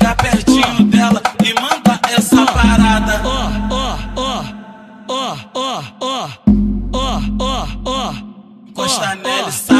chegar pertinho dela e manda essa parada. Ó, ó, ó, ó, ó, ó, ó, ó, ó. Costa nele, sabe?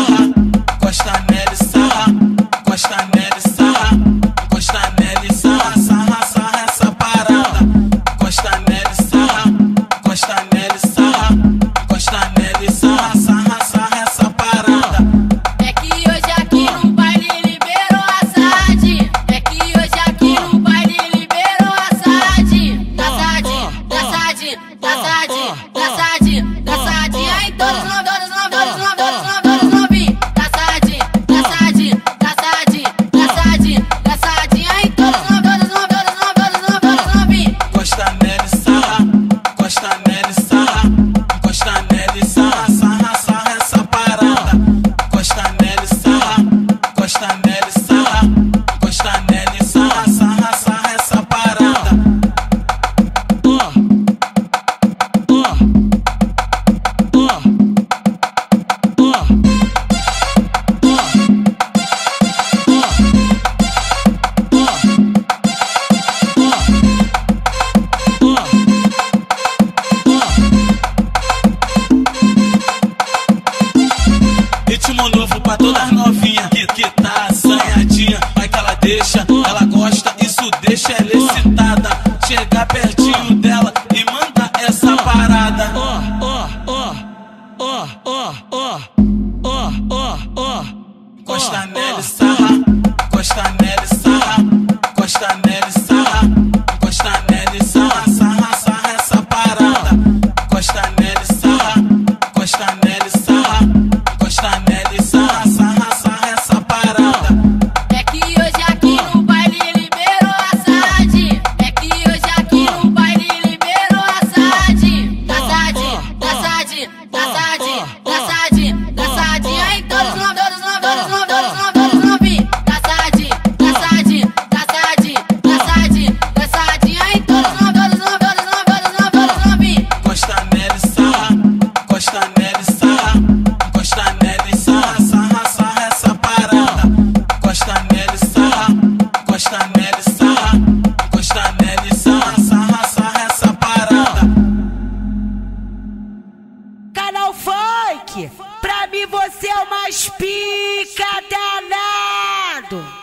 As novinha que, que tá assanhadinha, vai que ela deixa, ela gosta, isso deixa ela excitada. Chegar pertinho dela e manda essa parada. Ó, ó, ó, ó, ó, ó, ó, ó, ó. Costa Nelly sarra, Costa Nelly Você é o mais pica danado.